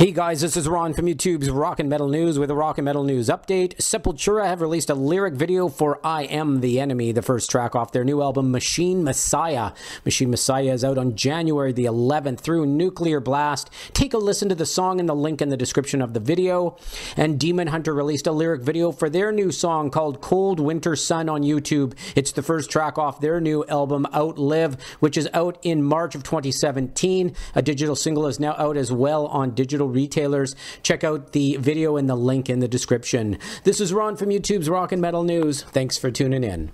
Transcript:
Hey guys, this is Ron from YouTube's Rock and Metal News with a Rock and Metal News update. Sepultura have released a lyric video for I Am the Enemy, the first track off their new album Machine Messiah. Machine Messiah is out on January the 11th through Nuclear Blast. Take a listen to the song in the link in the description of the video. And Demon Hunter released a lyric video for their new song called Cold Winter Sun on YouTube. It's the first track off their new album Outlive, which is out in March of 2017. A digital single is now out as well on digital retailers. Check out the video and the link in the description. This is Ron from YouTube's Rock and Metal News. Thanks for tuning in.